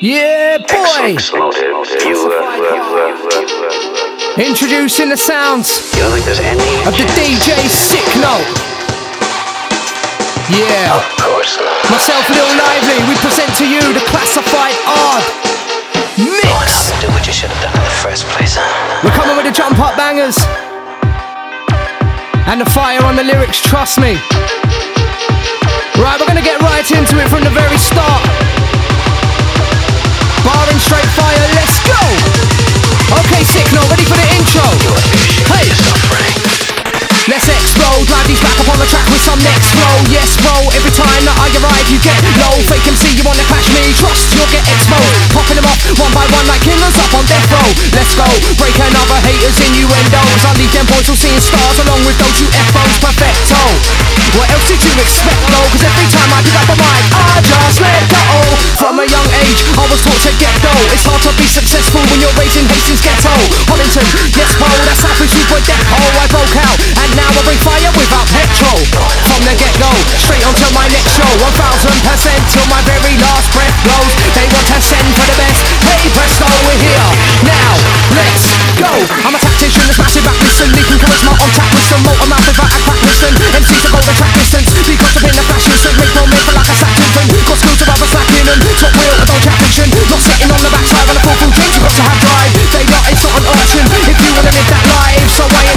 Yeah, boy! Explosive. You, Introducing the sounds you don't think there's any of the DJ Sick Note. Yeah, Of course not. myself, Lil Lively, we present to you the classified odd Going out mix. to do what you should have done in the first place, huh? We're coming with the jump up bangers and the fire on the lyrics, trust me. Right, we're gonna get right into it from the very start. Barring straight fire, let's go! Okay, sick, no, ready for the intro. Hey! Let's explode, drive these back up on the track with some next flow. Yes, bro, every time that I arrive, you get low. Fake MC, you wanna clash me, trust you'll get exposed. Popping them off one by one like killers up on death row. Let's go, break another haters innuendos. I leave them boys all seeing stars along with those UFOs FOs, perfecto. What else did you expect though? Cause every time I pick up a mic, I just let go. From a young age, I was taught to get go. It's hard to be successful when you're raising Hastings Ghetto. Hollington, yes, bro, that's how we super depot. I broke out, petrol. From the get go, straight onto my next show. 1000% till my very last breath blows. They want to send for the best. Hey, presto, we're here. Now, let's go. I'm a tactician, this massive back listen. Leaking charisma on tap with some motor mouth without a crack listen. MCs to go the track distance. Because of in the fashion, so make no make for like a sack infant. Got skills to rather slacking and top wheel, don't chat fiction. Not sitting on the backside on a full full drink, you got to have drive. They got it's not an option if you wanna live that life. So I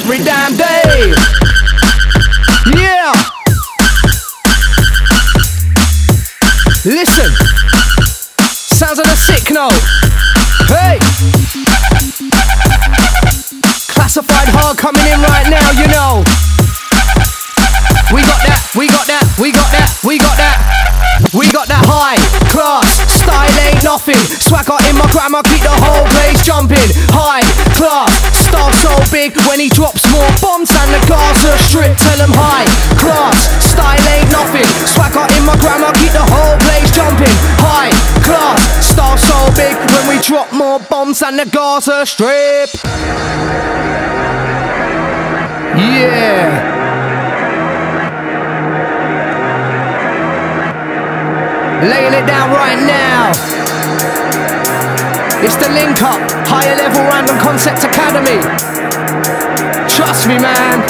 every damn day. Yeah! Listen! Sounds of a sick note. Hey! Classified hard coming in right now, you know. We got that, we got that, we got that, we got that. We got that high class style ain't nothing. Swagger in my grammar, keep the whole place jumping. High class so big when he drops more bombs than the Gaza Strip. Tell him high class style ain't nothing. Swag Swagger in my grammar, keep the whole place jumping. High class style so big when we drop more bombs than the Gaza Strip. Yeah. Laying it down right now. It's the link up, higher level random concept academy. Trust me, man.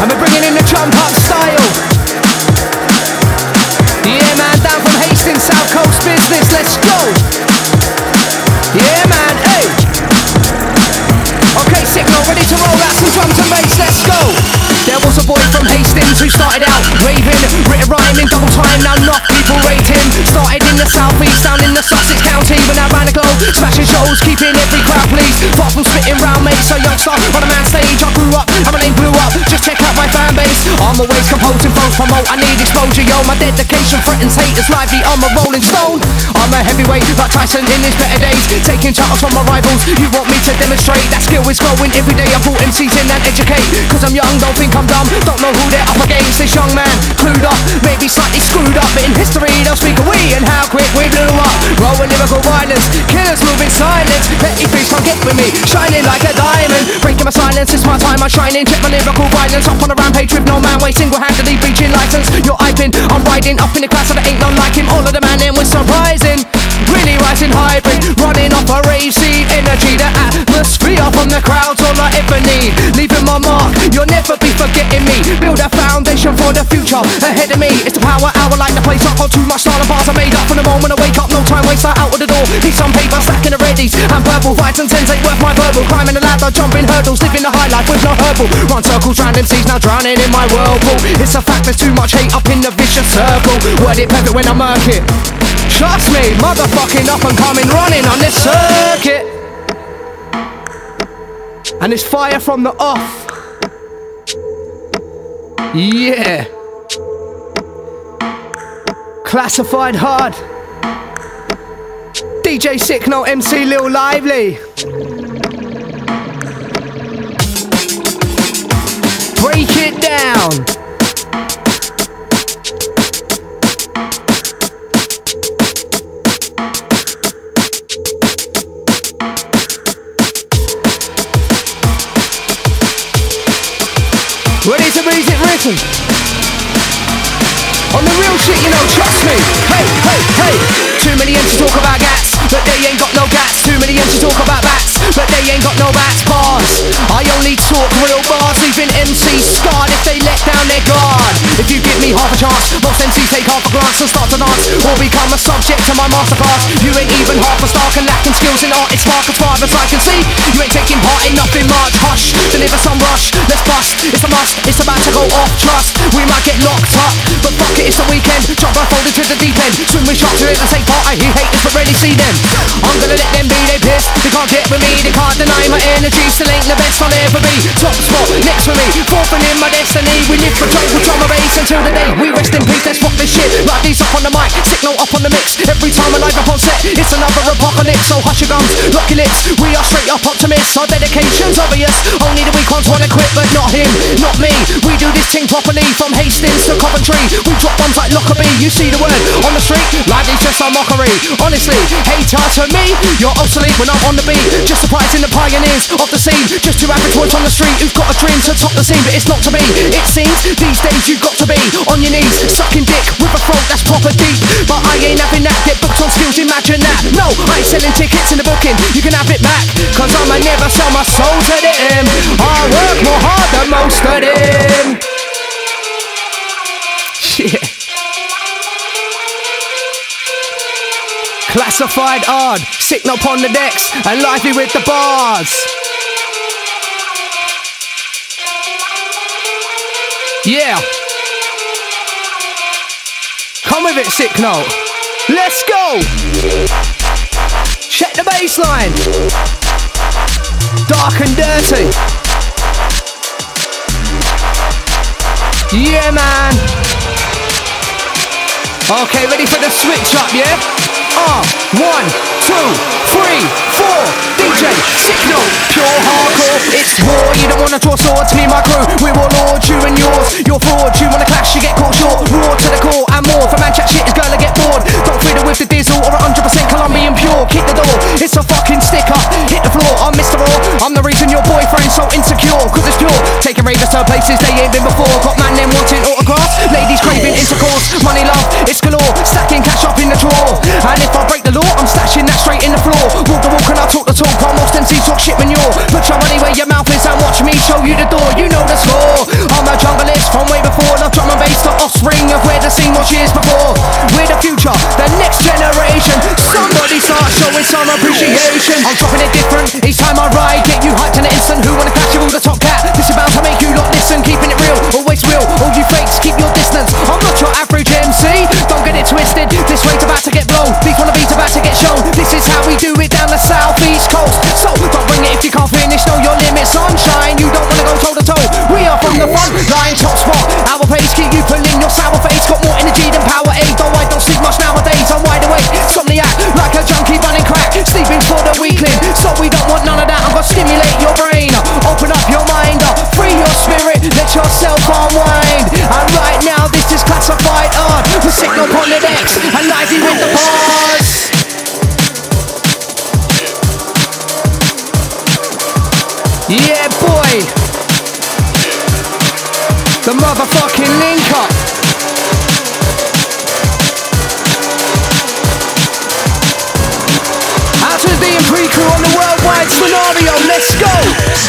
And we're bringing in the jump up style. Yeah, man, down from Hastings, South Coast business. Let's go. Yeah, man, hey. Okay, signal, ready to roll out some drums and bass, let's go! Who started out raving, written rhyming double time, now not people rate him. Started in the southeast, down in the Sussex County, when I ran the globe, smashing shows, keeping every crowd pleased. Far spitting round mates, a youngster on a man stage, I grew up, and my name blew up, just check out my fan base. I'm always composing, foes promote, I need exposure, yo, my dedication threatens haters, lively, I'm a rolling stone. I'm a heavyweight, like Tyson in his better days, taking titles from my rivals, you want me to demonstrate, that skill is growing. Every day, I brought MCs in and educate, cause I'm young, don't think I'm dumb, don't know who they're up against, this young man, clued up, maybe slightly screwed up, but in history they'll speak of we and how quick we blew up, rolling lyrical violence, killers moving silence, petty thieves can't get with me, shining like a diamond, breaking my silence, it's my time, I'm shining, check my lyrical violence, up on a rampage with no man, way single-handedly breaching license, you're hyping, I'm riding up in the class, so there ain't none like him, all of the man in was surprising, really rising hybrid, running off a rave scene, energy, the atmosphere from the crowds, I ever need, leaving my mark, you'll never be forgetting me, build a foundation for the future, ahead of me, it's the power hour, like the place I got too much style and bars are made up, from the moment I wake up, no time waste, I out of the door, need some paper, stacking the readies, and purple, fights and tens ain't worth my verbal, climbing the ladder, jumping hurdles, living the high life with no herbal, run circles round MCs, now drowning in my whirlpool, it's a fact, there's too much hate up in the vicious circle, word it perfect when I murk it, Trust me, motherfucking up and coming running on this circuit. And it's fire from the off. Yeah. Classified hard. DJ Sicknote, MC Lil Lively. Break it down. Ready to raise it written. On the real shit, you know, trust me. Hey, hey, hey. Too many ends to talk about gats, but they ain't got no gats. Too many to talk about bats, but they ain't got no bats. Bars. I only talk real bars, leaving MCs scarred if they let down their guard. If you give me half a chance, most MCs take half a glance and start to dance, or become a subject to my masterclass. You ain't even half a star, and lacking skills in art. It's spark as far as I can see. You ain't taking part in nothing much. Hush, deliver some rush. Let's bust. It's a must. It's about to go off trust. We might get locked up, but fuck it, it's the weekend. Jump blindfolded to the deep end. Swim with sharks to it and take part. I hear haters, but rarely see them. I'm gonna let them be. They pissed. They can't get with me. They can't deny my energy. Still ain't the best I'll ever be. Top spot next for me. And in my destiny. We live for total drama bass until the day we rest in peace. Let's rock this shit. Like these up on the mic. Signal up on the mix. Every time I live up on set, it's another apocalypse. So hush your gums, lock your lips. We are straight up optimists. Our dedication's obvious. Only the weak ones wanna quit, but not him, not me. We do this thing properly from Hastings to Coventry. We drop bombs like Lockerbie. You see the word on the street, like it's just a mockery. Honestly, hater to me, you're obsolete when I'm on the beat. Just surprising the pioneers of the scene. Just two average boys on the street who've got a dream to top the scene, but it's not to be. It seems these days you've got to be on your knees, sucking dick with a throat that's proper deep. But I ain't having that. Get booked on skills, imagine that. No, I ain't selling tickets in the booking. You can have it back, cause I'ma never sell my soul to them. I work more hard than most of them. Classified odd, sitting up on the decks and lively with the bars. Yeah. Come with it, sick note. Let's go. Check the baseline. Dark and dirty. Yeah, man. Okay, ready for the switch up, yeah? Uh, one, two, three, four. DJ, signal, pure hardcore. It's war. You don't wanna draw swords, me and my crew. We will lord you and yours. You're fraud. You wanna clash, you get caught short. Raw to the core and more. For man chat shit is gonna get bored. Don't fiddle with the diesel or 100% Colombian pure. Kick the door. It's a fucking sticker. Hit the floor. I'm Mr. Raw. I'm the reason your boyfriend's so insecure. Cause it's pure. Taking ravers to places they ain't been before. Got man them wanting autographs. Ladies craving intercourse. Money love, it's galore. Stacking cash up in the drawer. And if I break the law, I'm stashing that straight in the floor. Walk the walk and I talk the talk. I'm most MC talk shit manure. Put your money where your mouth is and watch me show you the door. You know the score. I'm a junglist from way before. Love drum and bass, the offspring of where the scene was years before. We're the future, the next generation. Somebody start showing some appreciation. I'm dropping it different each time I ride. Get you hyped in an instant. Who wanna catch you all the top Yourself unwind. And right now, this is classified art. Sitting up on the decks and lively with the bars. Yeah, boy. The motherfucking link up. Out to the pre crew on the worldwide scenario, let's go!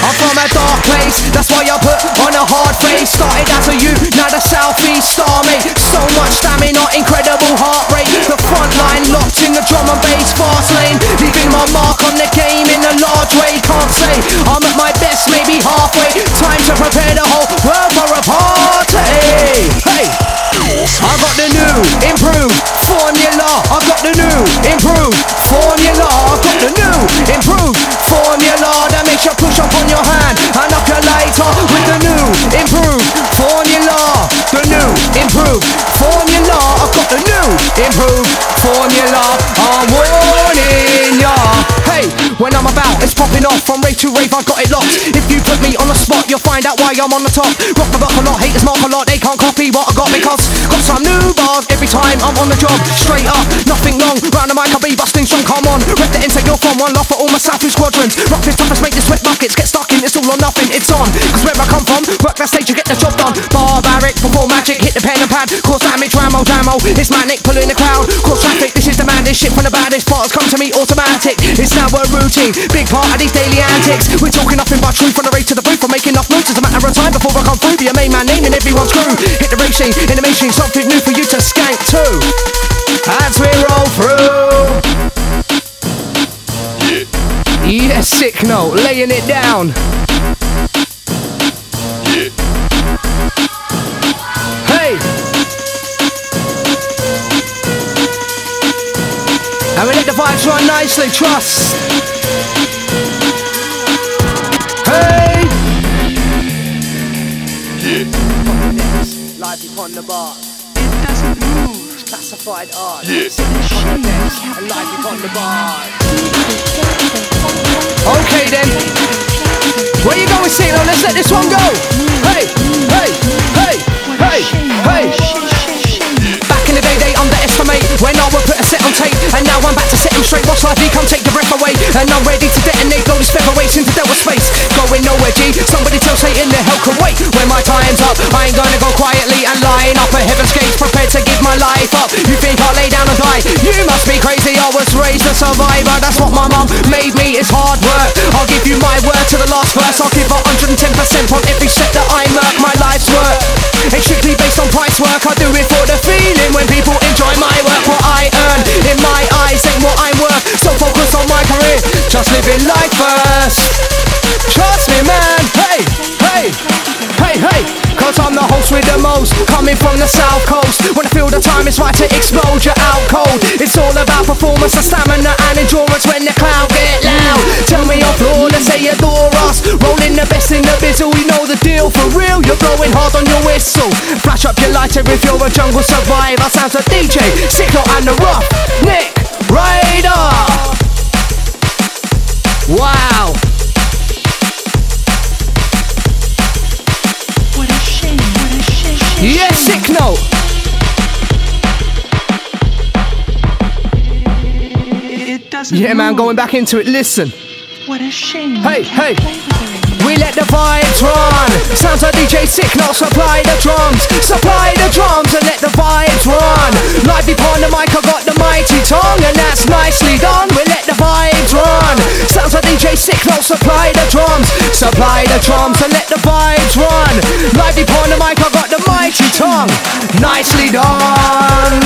I'm from a dark place, that's why I put on a hard face. Started as a you, now the southeast star, mate. So much stamina, incredible heart rate. The front line locked in the drum and bass fast lane. Leaving my mark on the game in a large way. Can't say I'm at my best, maybe halfway. Time to prepare the whole world for a party. Hey! I got the new, improved formula. I got the new, improved formula. I got the new, improved formula that makes you push up on your hand and up your lighter with the new, improved formula. The new, improved formula. I got the new, improved formula. I'm warning ya. Hey, when I'm about, it's popping off from rave to rave. I got it locked. If you put me on the spot, you'll find out why I'm on the top. Rock the buck a lot, haters mark a lot. They can't copy what I got because got some new bars every time I'm on the job. Straight up, nothing long. Round the mic, I'll be busting some. Come on, rep the insect, you're from one love for all my Southern squadrons. Rock this toughest, make the sweat buckets get stuck in. It's all or nothing, it's on. Cause where I come from, work that stage, you get the job done. Barbaric, perform magic, hit the pen and pad, cause damage, ramo, jamo. It's manic, pulling the crowd, cause traffic. This is the man, this shit from the baddest parts come to me automatic. It's now a routine, big part of these daily antics. We're talking nothing but truth from the rate to the booth. I'm making enough notes, it's a matter of time before I come through. Be a main man, naming everyone's crew. Hit the racing, in the machine, something new for you to skank too. As we roll through. Yeah, sick note, laying it down. Hey! And we let the vibes run nicely, trust. Upon the bar. It doesn't move. Classified art. A shame. And live upon the bar. Okay then. Where you going, Signal? Let's let this one go. Hey, hey, hey, hey, hey. Back in the day, they underestimate when I would put a set on tape, and now I'm back to set them straight. Watch life, come take the breath away, and I'm ready to detonate. Blow this featherweights into Delta space. Going nowhere, G. Somebody tell Satan the hell can wait. Life up. You think I'll lay down and die? You must be crazy. I was raised a survivor. That's what my mum made me. It's hard work. I'll give you my word to the last verse. I'll give 110% on every set that I murk. My life's work. It's strictly based on price work. I do it for the feeling when people enjoy my work. What I earn in my eyes ain't what I'm worth. So focus on my career. Just living life first. Trust me, man. Cause I'm the host with the most. Coming from the south coast. When I feel the time is right to explode, you're out cold. It's all about performance and stamina and endurance when the crowd get loud. Tell me you're flawless, they adore us. Rolling the best in the bizzle, we know the deal. For real, you're blowing hard on your whistle. Flash up your lighter if you're a jungle survivor. Sounds a DJ, Sickle and the rough. Nick Ryder. Wow. Yeah, man, going back into it. Listen. What a shame. Hey, hey. play with her anymore. We let the vibes run. Sounds like DJ Sicknote supply the drums. Supply the drums and let the vibes run. Live upon the mic, I got the mighty tongue, and that's nicely done. We let the vibes run. Sounds like DJ Sicknote supply the drums. Supply the drums and let the vibes run. Live upon the mic, I got the mighty tongue. Nicely done.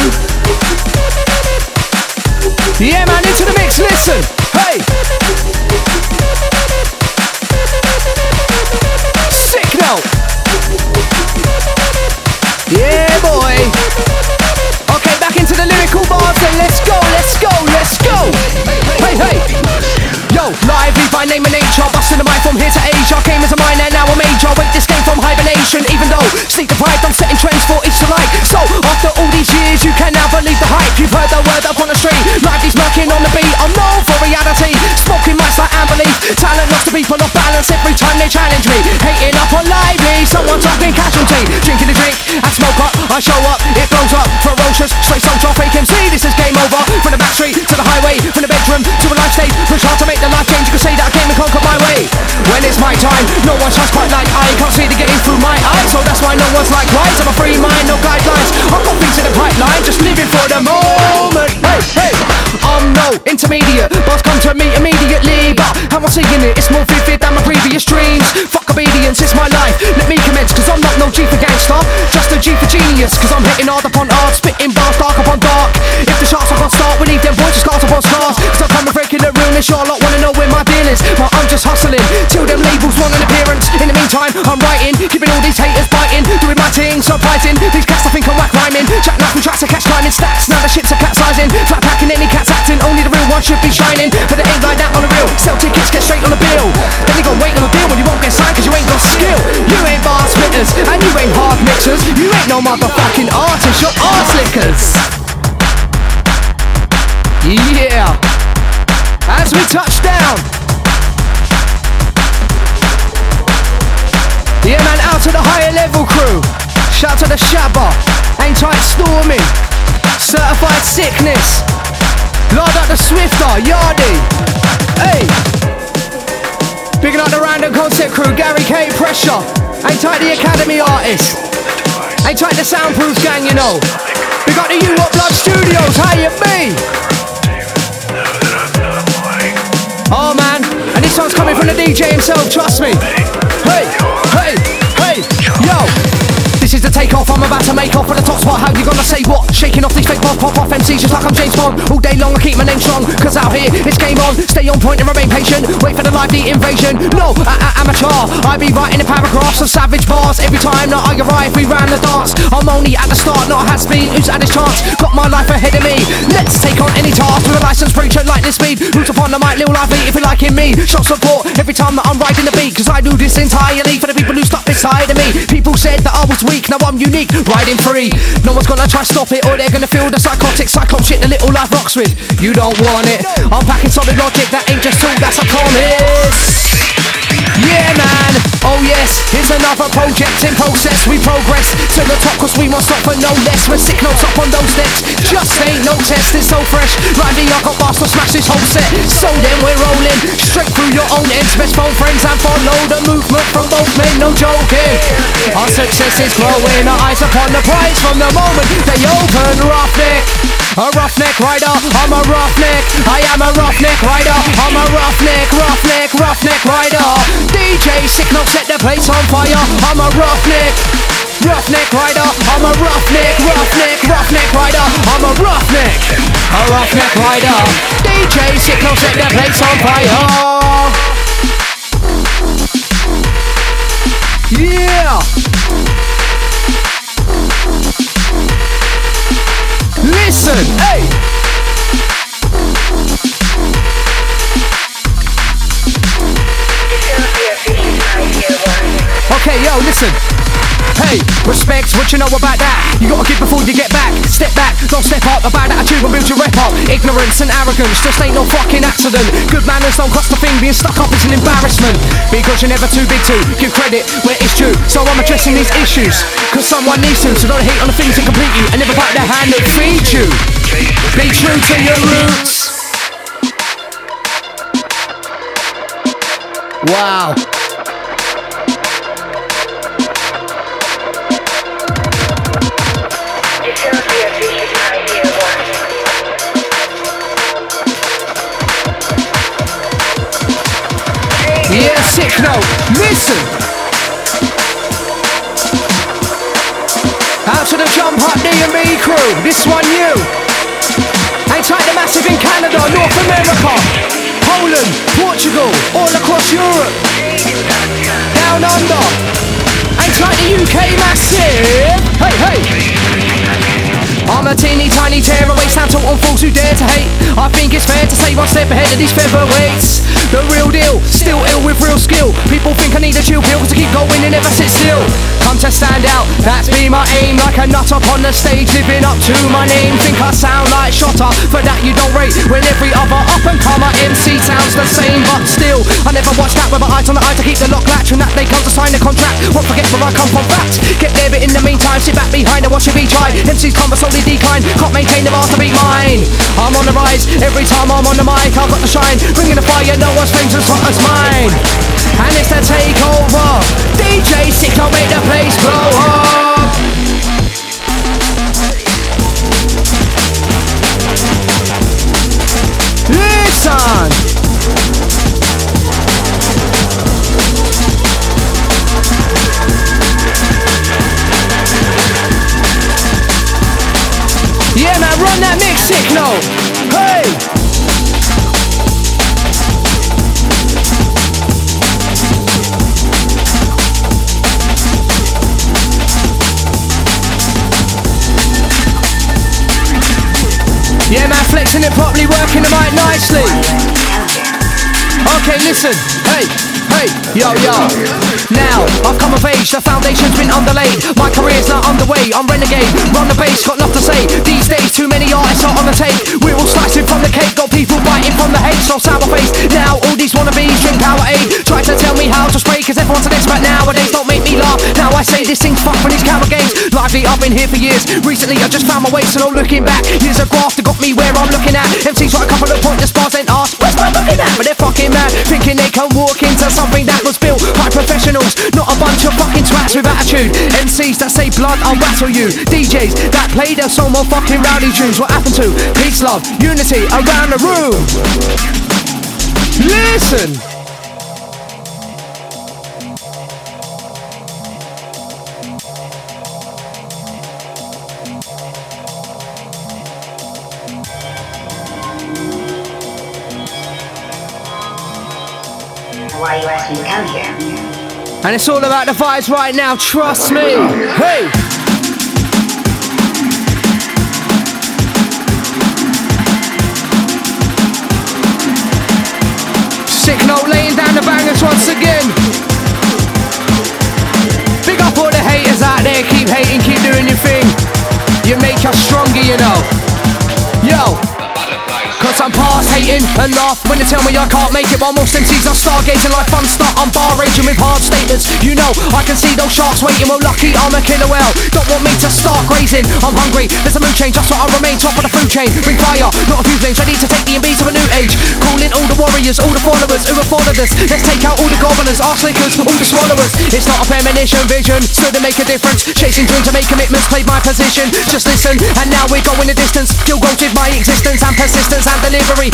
Yeah, man, into the mix. Listen. Hey. Sick note. Yeah, boy. Okay, back into the lyrical bars then. Let's go, let's go, let's go. Hey, hey. Yo, lively by name and nature. Busting the mic from here to Asia. Came as a minor, now a major. Wait this game from hibernation. Even though sleep deprived, I'm setting trends for each alike. So, after all these years, you can now believe the hype. You've heard the word up on the street. Lively's smirking on the beat. I'm known for reality. Smoking mics like unbelief. Talent knocks the people off balance every time they challenge me. Hating up on lively. Someone talking casualty. Drinking a drink and smoke up. I show up, it blows up. Ferocious, straight soldier, fake MC. This is game over. From the back street from the bedroom to a live stage. Push hard to make the life change. You can say that I came and conquered my way. When it's my time, no one shines quite like I. Can't see the getting through my eyes, so that's why no one's likewise. I'm a free mind, no guidelines. I've got things in the pipeline, just living for the moment. Hey, hey, I'm no intermediate. Boss come to me immediately, but how I'm seeing it, it's more vivid than my previous dreams. Fuck obedience, it's my life. Let me commence, cause I'm not no G for gangster, just a G for genius. Cause I'm hitting hard upon hard, spitting bars dark upon the gonna start, we need them to scars upon scars. Cause I with regular realness, y'all lot wanna know where my deal is. But I'm just hustling till them labels want an appearance. In the meantime, I'm writing, keeping all these haters biting, doing my thing, surprising. These cats I think I'm whack rhyming. Jack Knife and tracks to catch climbing stats. Now the shit's a capsizing. Flat packing any cats acting, only the real one should be shining. But it ain't like that on the real. Sell tickets, get straight on the bill. Then you gon' wait on the deal when you won't get signed cause you ain't got skill. You ain't bar spitters, and you ain't hard mixers. You ain't no motherfucking artist, you're arse lickers. Yeah! As we touch down. Yeah, man, out to the higher level crew. Shout to the Shabba. Ain't tight storming. Certified sickness. Lord up the Swifter, Yardy. Hey! picking up the random concept crew, Gary K. Pressure. Ain't tight the academy artist. Ain't tight the soundproof gang, you know. We got the You Up Blood Studios, how you be? Oh man, and this one's coming from the DJ himself, trust me. Hey, hey, hey, yo. Is the takeoff, I'm about to make off for the top spot. How you gonna say what? Shaking off these fake pop pop off MCs just like I'm James Bond. All day long I keep my name strong, cause out here it's game on. Stay on point and remain patient. Wait for the lively invasion. No, I, I, amateur. I be writing the paragraphs of savage bars every time that I arrive. We ran the dance. I'm only at the start, not has been. Who's had his chance? Got my life ahead of me. Let's take on any task with a license preacher lightning speed. Who's upon the mic, little lively if you're liking me. Show support every time that I'm riding the beat, cause I do this entirely for the people who stuck beside of me. People said that I was weak, now I'm unique, riding free. No one's gonna try stop it, or they're gonna feel the psychotic cyclops shit the little life rocks with. You don't want it. I'm packing solid logic, that ain't just all, that's a promise. Yeah. Oh, yes. Here's another project in process. We progress to the top cause we stop for no less. We're sick notes up on those decks. Just ain't no test. It's so fresh. Randy, I got bars to smash this whole set. So then we're rolling straight through your own ends. Best phone friends and follow the movement from both men. No joking. Our success is growing. Our eyes upon the prize from the moment they open. Roughneck. A roughneck rider, I'm a roughneck. I am a roughneck rider. I'm a roughneck, roughneck, roughneck rider. DJ Signal set the place on fire. I'm a roughneck. Roughneck rider, I'm a roughneck, roughneck, roughneck rider, I'm a roughneck, a roughneck rider. DJ Signal set the place on fire. Yeah. Listen, hey. Listen. Hey, respect, what you know about that? You gotta give before you get back. Step back, don't step up. A bad attitude will build your rep up. Ignorance and arrogance just ain't no fucking accident. Good manners don't cost a thing. Being stuck up is an embarrassment. Because you're never too big to give credit where it's due. So I'm addressing these issues. Cause someone needs to. So don't hate on the things that complete you and never bite the hand that feeds you. Be true to your roots. Wow. Yeah, sick note. Listen. Out to the jump hot D&B crew. This one you. Ain't tight the massive in Canada, North America, Poland, Portugal, all across Europe. Down under. Ain't tight the UK massive. Hey, hey. I'm a teeny tiny tearaway sound to all fools who dare to hate. I think it's fair to say one step ahead of these featherweights. The real deal, still ill with real skill. People think I need a chill pill to keep going and never sit still. Come to stand out, that's be my aim. Like a nut up on the stage, living up to my name. Think I sound like Shotter, for that you don't rate. When every other up and comer MC sounds the same, but still, I never watch that with my eyes on the eye to keep the lock latch. When that they come to sign the contract, won't forget where I come from. Fact, get there, but in the meantime, sit back behind and watch it be tried. MC's come slowly decline, can't maintain the to beat mine. I'm on the rise, every time I'm on the mic, I've got the shine. Bringing the fire, no one's friends as hot as mine. And it's the takeover. DJ Sick, I'll make the place blow up. Listen. Man, that mix signal. Hey. Yeah, man, flexing it properly, working the mic nicely. Okay, listen. Hey, hey, yo, yo. Now, I've come of age, the foundation's been underlaid. My career's not underway, I'm renegade. Run the base, got enough to say. These days, too many artists are on the take. We're all slicing from the cake, got people biting from the hate, so sour face. Now, all these wannabes drink power aid. Try to tell me how to spray, cause everyone's an expert nowadays. Don't make say this thing's fucked when these camera games. Lively, I've been here for years. Recently, I just found my way, so no looking back. Years of graft that got me where I'm looking at. MCs write a couple of pointless bars, ain't asked, where's my looking at? But they're fucking mad, thinking they can walk into something that was built by professionals, not a bunch of fucking twats with attitude. MCs that say blood, I'll rattle you. DJs that play their song more fucking rowdy tunes. What happened to peace, love, unity around the room? Listen. And it's all about the vibes right now, trust me. Hey! Sick note laying down the bangers once again. Big up all the haters out there, keep hating, keep doing your thing. You make us stronger, you know. Hating and laugh when they tell me I can't make it While most MCs are stargazing like fun start I'm bar raging with hard statements. You know I can see those sharks waiting. Well lucky I'm a killer. Whale Don't want me to start grazing. I'm hungry, there's a mood change That's why I remain. Top of the food chain. Bring fire, not a few flames. Ready to take the MB to a new age. Calling all the warriors, all the followers Who have followed us. Let's take out all the governors Our slickers, all the swallowers. It's not a premonition vision. Still to make a difference. Chasing dreams to make commitments. Played my position. Just listen. And now we're going the distance. Still goated my existence and persistence and delivery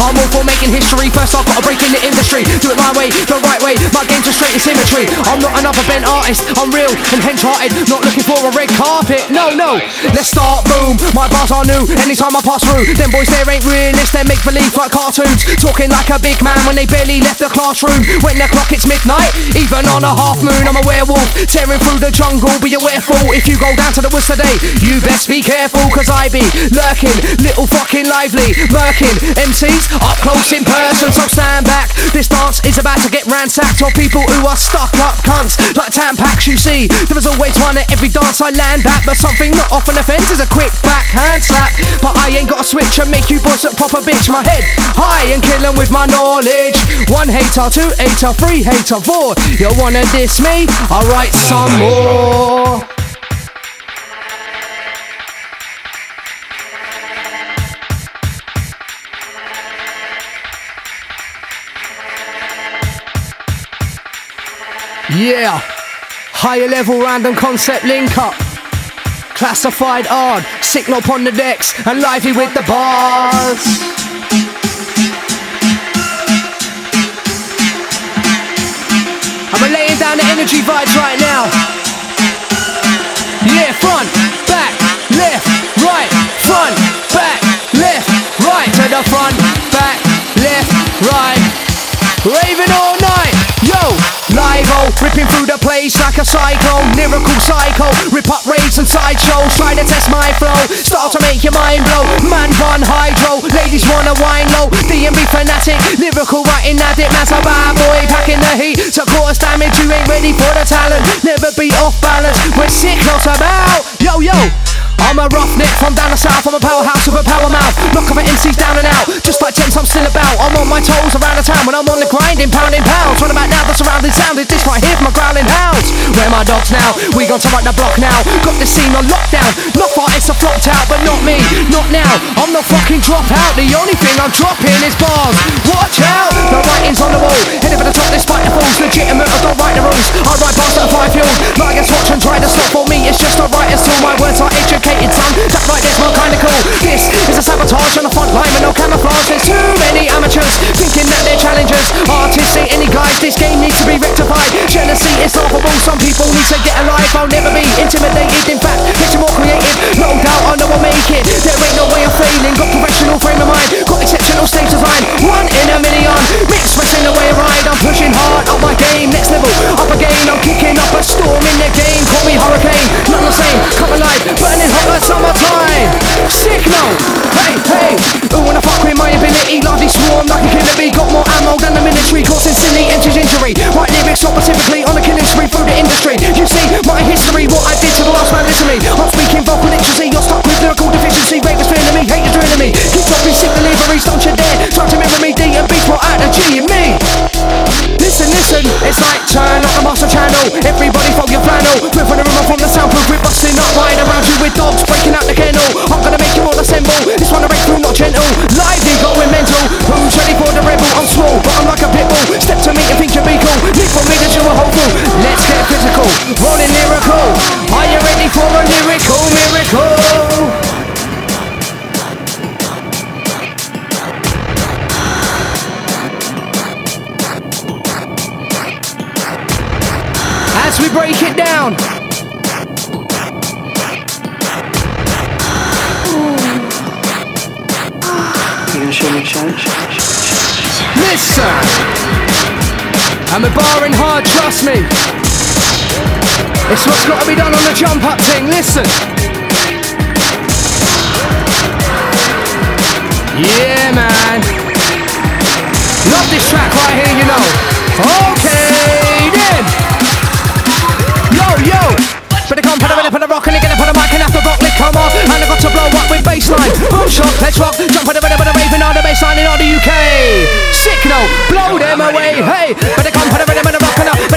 I'm all for making history. First I've got to break in the industry. Do it my way, the right way. My game's a straight in symmetry. I'm not another bent artist. I'm real and hench hearted Not looking for a red carpet. No, no. Let's start, boom. My bars are new. Anytime I pass through Them boys there ain't realists. They make believe like cartoons. Talking like a big man When they barely left the classroom. When the clock hits midnight Even on a half moon I'm a werewolf. Tearing through the jungle Be a werewolf. If you go down to the woods today You best be careful Cause I be lurking. Little fucking lively Murking MCs up close in person So stand back. This dance is about to get ransacked Of people who are stuck up cunts. Like Tampax you see There is always one at every dance I land at. But something not often offends is a quick backhand slap. But I ain't got a switch and make you boys look proper bitch. My head high and kill 'em with my knowledge. One hater, two hater, three hater, four. You wanna diss me? I'll write some more Yeah, higher level random concept link up. Classified odd, signal upon the decks, and lively with the bars. I'm laying down the energy vibes right now. Yeah, front, back, left, right, front, ripping through the place like a cyclone, lyrical psycho, rip up raves and sideshows, try to test my flow, start to make your mind blow, man run hydro, ladies wanna wine low, DMB fanatic, lyrical writing addict, man's a bad boy, packing the heat, to cause damage, you ain't ready for the talent, never be off balance, we're sick, not about, yo yo. I'm a roughneck from down the south, I'm a powerhouse with a power mouth. Knock other MCs down and out, I'm still about. I'm on my toes around the town when I'm on the grinding, pounding pounds. What about now the surrounding sound? Is this right here my growling hounds? Where my dogs now? We gon' to right the block now. Got the scene on lockdown. Not artists are flopped out, but not me, not now. I'm the fucking dropout. The only thing I'm dropping is bars. Watch out, the writing's on the wall. Heading for the top despite the fools. Legitimate, I don't write the rules. I write that are five fuel. Lions watch and try to stop for me. It's just a writer's tool. My words are educated, son. That right there's not kinda cool. This is a sabotage on the front line with no camouflage. There's too many amateurs thinking that they're challengers. Artists ain't any guys. This game needs to be rectified. Jealousy is laughable. Some people need to get alive. I'll never be intimidated. In fact, you more creative. No doubt I know I'll make it. There ain't no way of failing. Got professional frame of mind. Got exceptional stage design. One in a million. Mixed racing the way ride. I'm kicking up a storm in the game. Call me hurricane. Not the same. Come alive. Burning hot like summertime. Signal. Hey, hey. Who wanna fuck with my ability? Largely swarm like a killer bee. Got more ammo than the military. Causing silly entries injury. Right lyrics not specifically on a killing spree through the industry. You see my history, what I did to the last man. Me. I'm speaking vocal literacy. You're stuck with lyrical deficiency. Ravers feeling me. Haters drilling me. Keep dropping sick deliveries. Don't you dare try to mirror me. D and B's more out of G and me. Listen, listen, it's like turn up the master channel. Everybody signal. Ripping the room from the soundproof, we're busting up, riding around you with dogs, breaking out the kennel. I'm gonna make you all assemble. This one to break through, not gentle. Lively, going mental. Who's ready for the rebel? I'm small, but I'm like a pit bull. Step to me and think you'll be cool. Need for me that you are hopeful. Let's get physical, rolling lyrical. Are you ready for a lyrical miracle? As we break it down. You gonna show me challenge? Listen! I'm a barring hard, trust me. It's what's got to be done on the jump up thing, listen. Yeah, man. Love this track right here, you know. Okay, Better come put a minute, put a rock and up on the mic and have to rock it, come on. And I got to blow up with bassline. Boom shot, let's rock. Jump put a minute, put a raving on the bassline in all the UK. Signal, blow them away. Hey, better come put a minute, put a rock and up.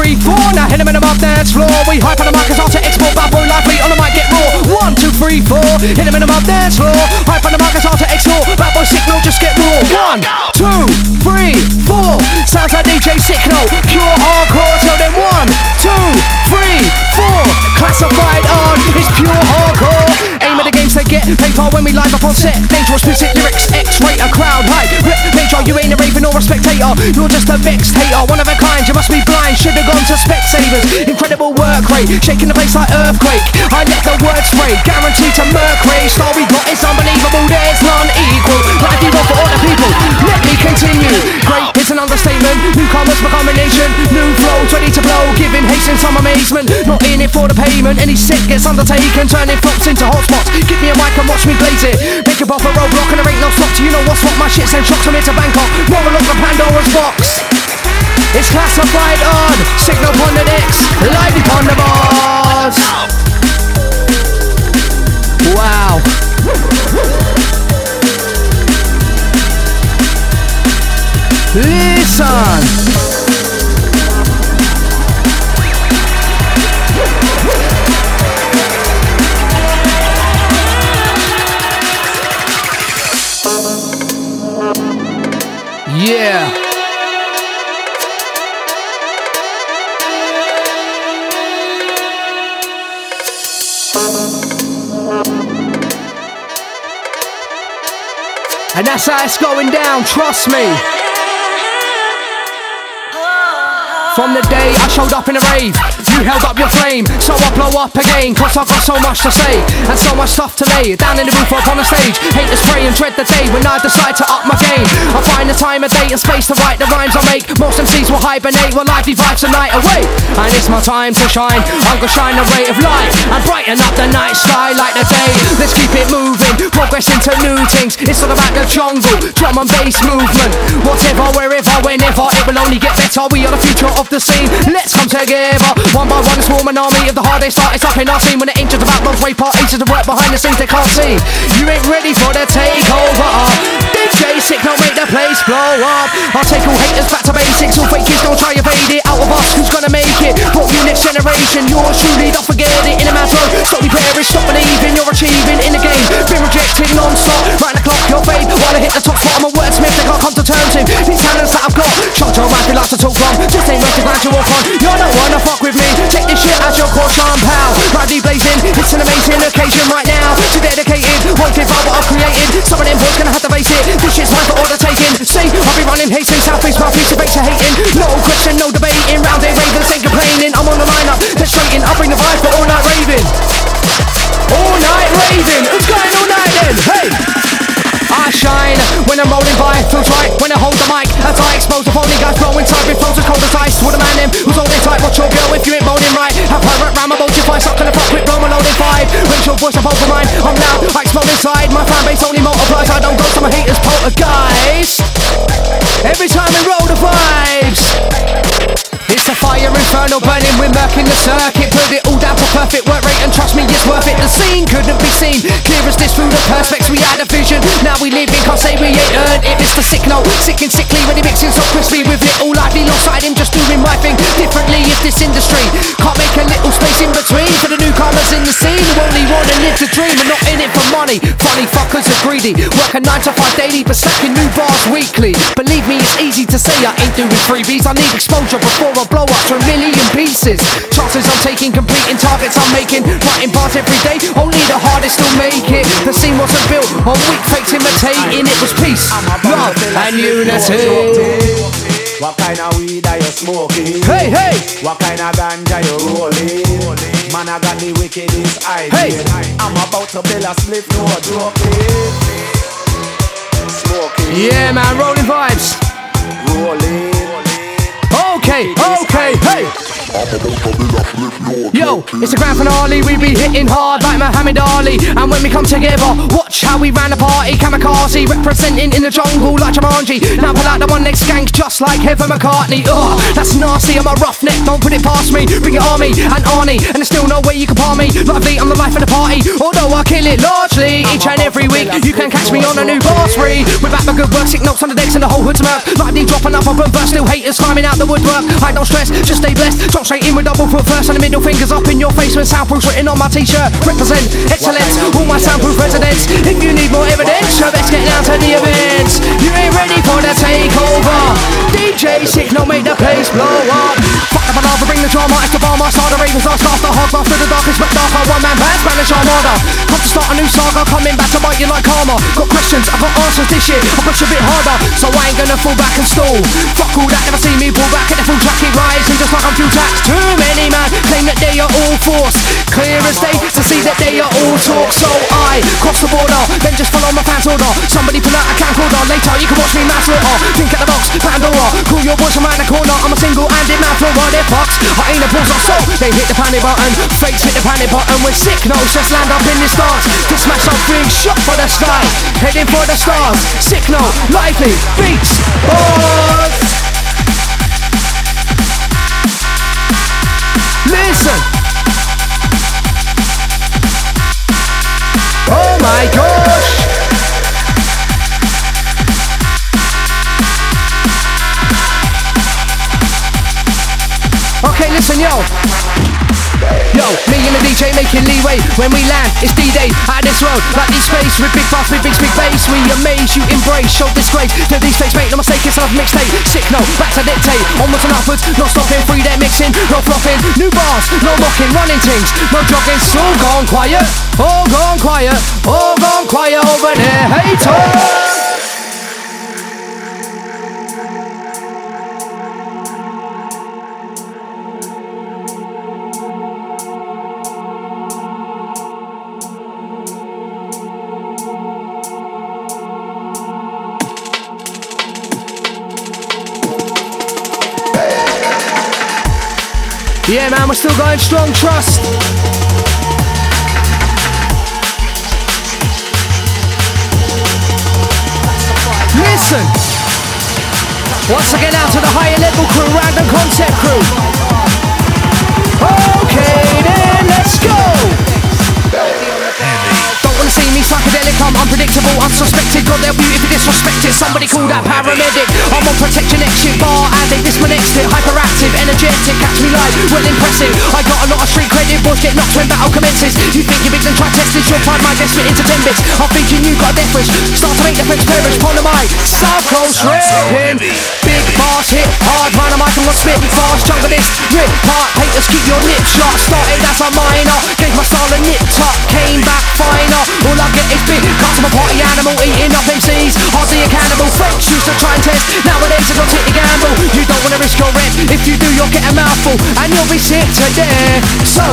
Three, four. Now hit them in the mob dance floor. We hype on the mic, cause I'll export bad boy lively on the mic, get raw. One, two, three, four. Hit them in the mob dance floor. Hype on the mic, cause I'll export bad boy signal, just get raw. One, two, three, four. Sounds like DJ Signal. Pure hardcore till then. One, two, three, four. Classified on It's pure hardcore. Aim at the games they get paper when we live up on set. Dangerous music lyrics, X-rate a crowd a spectator. You're just a vexed hater, one of a kind. You must be blind. Should've gone to Specsavers. Incredible work rate, shaking the place like earthquake. I let the word spray, guaranteed to mercury. Star we got is unbelievable. There's none equal. Like you for all the people. Let me continue. Great is an understatement. Newcomers become a nation. New flows ready to blow, giving hasten some amazement. Not in it for the payment. Any sick gets undertaken, turning flops into hotspots. Give me a mic and watch me blaze it. Make a roadblock and there ain't no stop. till You know what's what? My shit send shocks from here to Bangkok. Of the Pandora's box. It's classified on Signal upon the decks, live upon the bars. Wow. Listen. Yeah. And that's how it's going down, trust me. From the day I showed up in a rave, you held up your flame, so I blow up again. Cause I've got so much to say, and so much stuff to lay. Down in the roof, up on the stage, hate to spray and dread the day when I decide to up my game. I find the time of day and space to write the rhymes I make. Most MCs will hibernate, will lively vibes the night away. And it's my time to shine, I'm gonna shine a ray of light and brighten up the night sky like the day. Let's keep it moving, progress into new things. It's all about the jungle, drum and bass movement. Whatever, wherever, whenever, it will only get better. We are the future of the scene. Let's come together, one by one, swarm an army of the hardest artists up in our scene. When the ancients about those way parties to work behind the scenes they can't see. You ain't ready for the takeover. DJ Sick, don't make the place blow up. I'll take all haters back to basics. All fake kids don't try to evade it. Out of us, who's gonna make it? Brought you next generation. Yours truly, don't forget it. In a man's road, slowly perish, stop believing you're achieving in the game. Been rejected non-stop. Right the clock, your fade. While I hit the top spot, I'm a wordsmith. They can't come to terms with these talents that I've got. Shot your mouth, like to talk from. Just ain't the you walk on. You're not wanna fuck with me. Face it. This shit's mine for all the taking. See, I'll be running Hastings, South East, my piece of bait to hating. No question, no debating. Round there, ravens ain't complaining. I'm on the lineup, they're straighting. I'll bring the vibe for all night raving. All night raving. Who's going all night then? Hey! I I'm rolling by, feels right when I hold the mic. As I expose the phony guys blowing tight with flows as cold as ice. To the man them who's holding tight, watch your girl if you ain't molding right. Have pirate ram about you five, suck in the fuck with blow my loading five. Raise your voice up over mine, I'm loud, I explode inside. My fan base only multiplies, I don't go to my haters poltergeist. Every time we roll the vibes. It's a fire inferno burning, we're murking the circuit. Put it all down for perfect work rate, and trust me, it's worth it. The scene couldn't be seen. Clear as this through the perspex, we had a vision. Now we live in, can't say we ain't earned it. Mr. Sicknote, sick and sickly, when he mixing so crispy with little lively alongside him, just doing my thing differently. If this industry can't make a little space in between for the newcomers in the scene who only wanna live to dream and not in it for money. Funny fuckers are greedy, work a nine to five daily, but stacking new bars weekly. Believe me, it's easy to say I ain't doing freebies. I need exposure before I blow up to a million pieces. Chances I'm taking, completing targets I'm making, writing bars every day. Only the hardest will make it. The scene wasn't built on weak fakes imitating. It was peace, love, and unity. What kind of weed are you smoking? Hey, hey, What kind of ganja you rolling? Man, I got the wickedest idea. Hey. I'm about to build a split, no joking. Smoking, yeah, man, rolling vibes. rolling. Okay, okay, hey. Yo, it's a grand finale, we be hitting hard like Muhammad Ali. And when we come together, watch how we ran the party. Kamikaze representing in the jungle like Jumanji. Now pull out the one next skank just like Heather McCartney. Ugh, that's nasty, I'm a roughneck, don't put it past me. Bring on me and Arnie, and there's still no way you can par me. Lively, I'm the life of the party. Although I kill it largely each and every week. You can catch me on a new bar spree. My good work, Sicknote's on the decks and the whole hood's mouth. Lightning dropping up on burst, still haters climbing out the woodwork. I don't stress, just stay blessed. Drop straight in with double foot first and the middle fingers up in your face when soundproof's written on my t-shirt. Represent excellence, all my soundproof residents. If you need more evidence, so let's get down to the events. You ain't ready for the takeover. DJ no make the place blow up. Fuck the banana, bring the drama. It's the bar, my star, the ravens are staff, the hogs after darkest but darker. One man band, Spanish armada. Come to start a new saga, coming back to bite you like karma. Got questions, I've got answers this year. I'll push a bit harder, so I ain't gonna fall back and stall. Fuck all that, never see me pull back at the full jacket rising just like I'm fuel tax. Too many man claim that they are all force. Clear as day to see that they are all talk. So I cross the border, then just follow my fans order. Somebody pull out a camcorder later, you can watch me mass slaughter. Think at the box, Pandora. Call your boys from around the corner. I'm a single-handed man for all their fucks. I ain't a pulse or so. They hit the panic button, fakes hit the panic button. We're Sicknote, just land up in this dance. To smash something, shot for the sky. Heading for the stars. Sicknote, lively, beats, bars. Listen. Oh my gosh. Okay, listen, yo. Yo, me and the DJ making leeway when we land. It's D-Day out this road, like this space with big fast, with big big bass. We amaze, you embrace, show disgrace to these fakes. Make no mistake, it's another mixtape. Sicknote, back to dictate. Onwards and upwards, not stopping, free there mixing, no flopping. New bars, no mocking, running things, no jogging. So gone quiet, all gone quiet, all gone quiet over there. Hater. Still going strong. Trust. Listen. Once again, out to the higher level crew, random concept crew. Okay, Don't wanna see me psychedelic, I'm unpredictable, unsuspected. God, they'll beauty if you disrespect it. Somebody call that paramedic. I'm on protection exit bar, this my next hit. Hyperactive, energetic, catch me live, well impressive. I got a lot of street credit, boys get knocked when battle commences. You think you're big, then try test this, you'll find my death split into 10 bits. I'm thinking you got a death wish, start to make the French perish. Pon the mic, South Coast ripping. Big bars hit hard, man, I'm on spit fast, this rip part. Haters keep your lips shut. Started as a minor, gave my style a nip tuck, came back finer. All I get is big cuts of a party animal, eating up MCs. Hardly a cannibal, French used to try and test. Nowadays I don't take the gamble. You don't wanna risk your rep. If you do, you'll get a mouthful, and you'll be sick to death. So,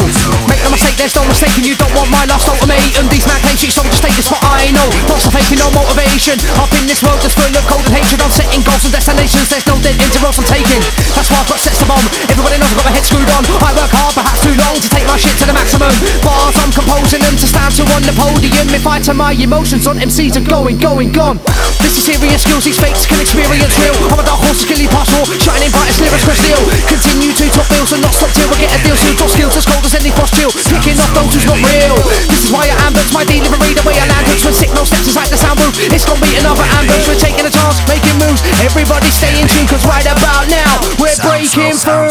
make no mistake, there's no mistake, mistaking. You don't want my last ultimatum. These man claims so just take this what I know. What's the faking, no motivation. Up in this world that's full of cold and hatred. I'm setting goals and destinations. There's no dead intervals I'm taking. That's why I've got sets to bomb. Everybody knows I've got my head screwed on. I work hard, perhaps too long to take my shit to the maximum. Bars, I'm composing them to stand to on the podium. I turn my emotions on, MCs are going, going, gone. This is serious skills, these fakes can experience real. I'm a dark horse, skilly war, shining bright as lyrics crystal. Continue to top bills and not stop till we get a deal. Soon top skills as cold as any frost chill. Picking off those who's not real. This is why I ambush my delivery, the way I land hooks when Sicknote steps is like the sound booth. It's gonna be another ambush, we're taking a chance, making moves. Everybody stay in tune, cause right about now, we're breaking through.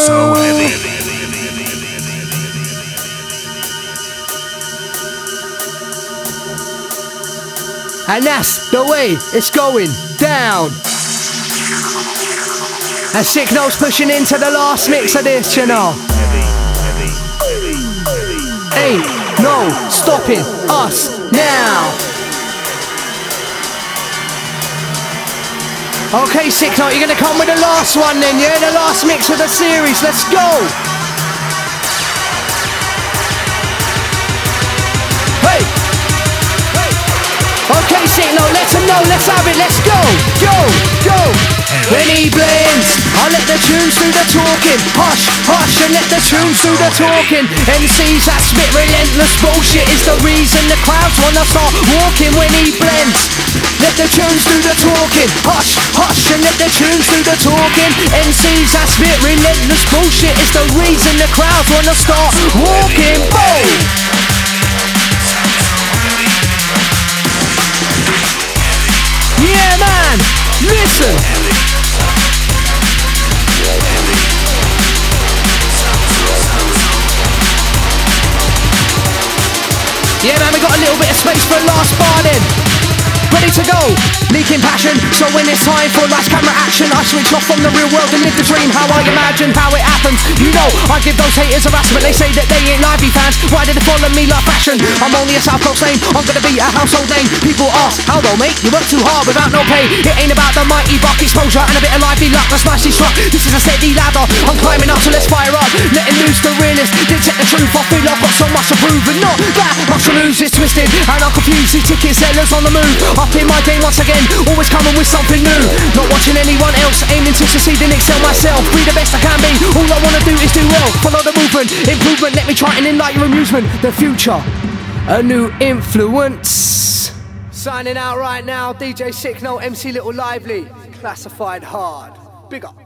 And that's the way it's going down. And Sicknote's pushing into the last mix of this, you know. Ain't no stopping us now. Okay, Sicknote, you're gonna come with the last one then, yeah? The last mix of the series. Let's go. Signal, let them know, let's have it, let's go, go, go. When he blends, I let the tunes do the talking. Hush, hush, and let the tunes do the talking. MCs that spit relentless bullshit is the reason the crowds wanna start walking when he blends. Let the tunes do the talking. Hush, hush, and let the tunes do the talking. MCs that spit relentless bullshit is the reason the crowds wanna start walking. Boom! Yeah, man, we got a little bit of space for a last bar then. Ready to go, leaking passion. So when it's time for last camera action, I switch off from the real world and live the dream. How I imagine how it happens. You know, I give those haters harassment. They say that they ain't lively fans. Why did they follow me like fashion? I'm only a South Coast name. I'm gonna be a household name. People ask, how though, mate? You work too hard without no pay. It ain't about the mighty buck exposure and a bit of lively luck that's nicely struck. This is a steady ladder. I'm climbing up, so let's fire up. Letting loose the realest. Didn't the truth. I feel I've got so much to prove, and not that much to lose. It's twisted, and I'm confused. See ticket sellers on the move. Up in my game once again, always coming with something new. Not watching anyone else, aiming to succeed and excel myself. Be the best I can be. All I wanna do is do well. Follow the movement, improvement. Let me try and enlighten your amusement. The future, a new influence. Signing out right now, DJ Sicknote, MC Little Lively, classified hard. Big up.